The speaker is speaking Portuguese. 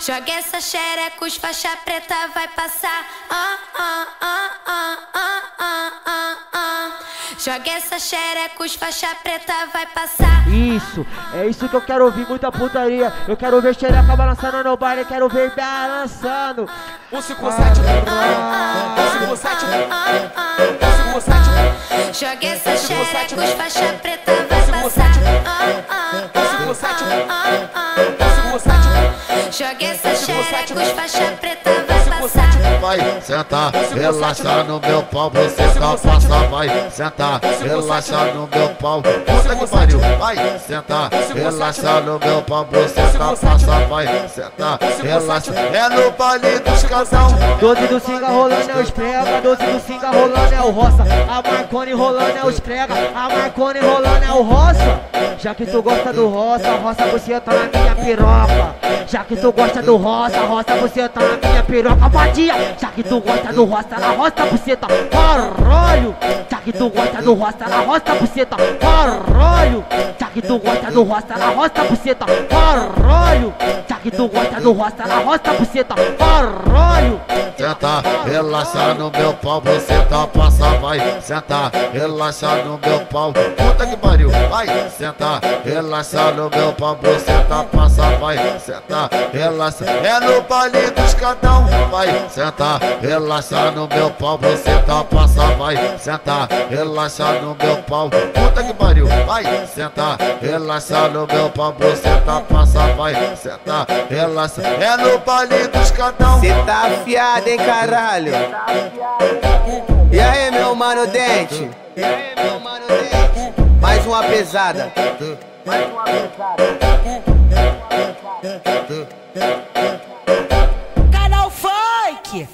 Joga essa xereca, os faixa preta vai passar. Ah, ah, ah, ah, ah, ah, ah, ah. Joga essa xereca, os faixa preta vai passar. Isso, é isso que eu quero ouvir, muita putaria. Eu quero ver xereca balançando no baile, quero ver balançando. 157, 157, 157. Joga essa xereca, os faixa preta Joga essa xereca, os faixa preta vai passar. vai sentar, relaxa no meu pau, você tá passa, vai sentar, relaxa no meu pau, puta que pariu, vai sentar, relaxa no meu pau, você tá passa, vai sentar, relaxa, é no baile dos casal, 12 do Singa rolando é os prega, 12 do Singa rolando é o roça, a Marconi rolando é os prega, a Marconi rolando é o roça. Já que tu gosta do roça, roça você tá na minha piroca. Já que tu gosta do roça, roça você tá na minha piroca, vadia. Já que tu gosta do roça, na roça tá caralho. Já que tu gosta do roça, na roça tá caralho. Já que tu gosta do roça, na roça tá caralho. Já que tu gosta do roça, na roça tá caralho. Senta, relaxa no meu pau, você tá passa, vai sentar, relaxa no meu pau, puta que pariu, vai sentar, relaxa no meu pau, você tá passa, vai sentar, relaxa, é no baile dos cadão, vai sentar, relaxa no meu pau, você tá passa, vai sentar, relaxa no meu pau, puta que pariu, vai sentar, relaxa no meu pau, você tá passa, vai sentar, relaxa, é no baile dos cadão. Cê tá afiado, hein, caralho? E aí, meu mano Dente? Mais uma pesada. Mais uma pesada. Canal Funk,